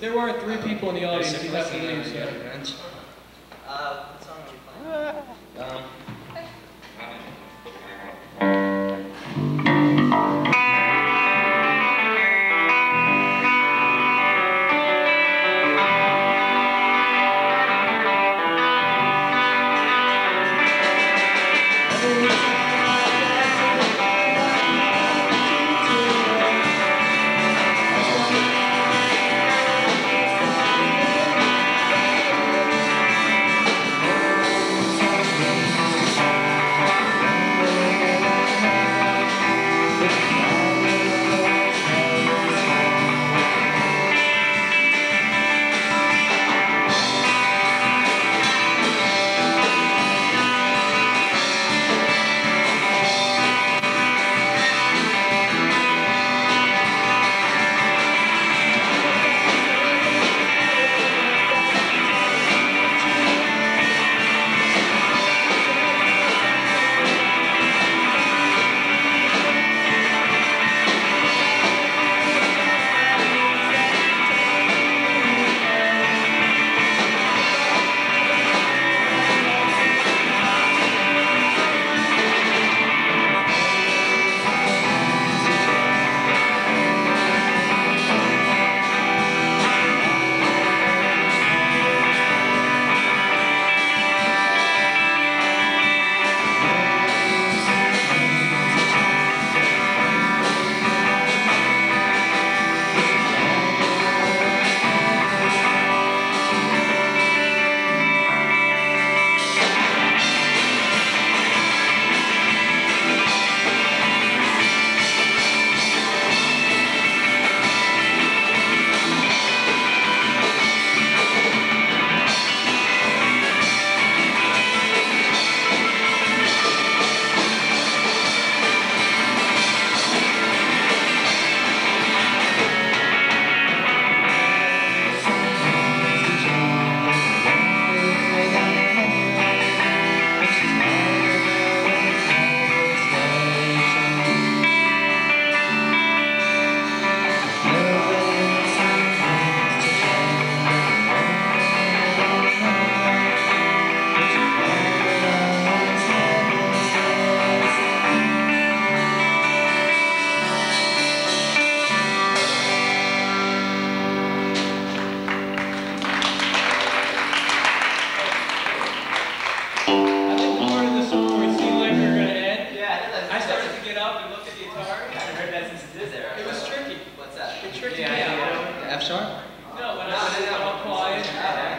There weren't three people in the audience, you'd have to leave. Uh, what song are we playing? Um, That? It Yeah. F sharp? No, when I was no,